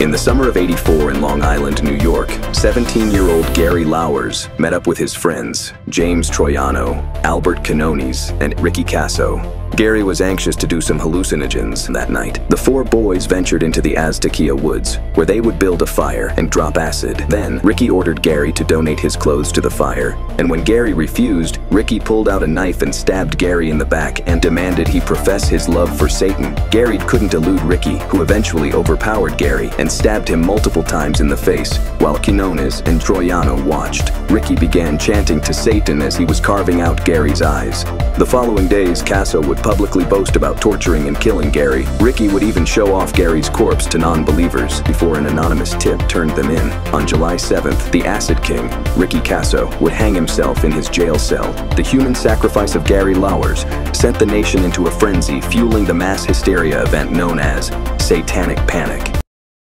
In the summer of 84 in Long Island, New York, 17-year-old Gary Lauwers met up with his friends, James Troiano, Albert Quinones, and Ricky Kasso. Gary was anxious to do some hallucinogens that night. The four boys ventured into the Aztakea woods, where they would build a fire and drop acid. Then, Ricky ordered Gary to donate his clothes to the fire, and when Gary refused, Ricky pulled out a knife and stabbed Gary in the back and demanded he profess his love for Satan. Gary couldn't elude Ricky, who eventually overpowered Gary and stabbed him multiple times in the face, while Quinones and Troiano watched. Ricky began chanting to Satan as he was carving out Gary's eyes. The following days, Kasso would publicly boast about torturing and killing Gary. Ricky would even show off Gary's corpse to non-believers before an anonymous tip turned them in. On July 7th, the Acid King, Ricky Kasso, would hang himself in his jail cell. The human sacrifice of Gary Lauwers sent the nation into a frenzy, fueling the mass hysteria event known as Satanic Panic.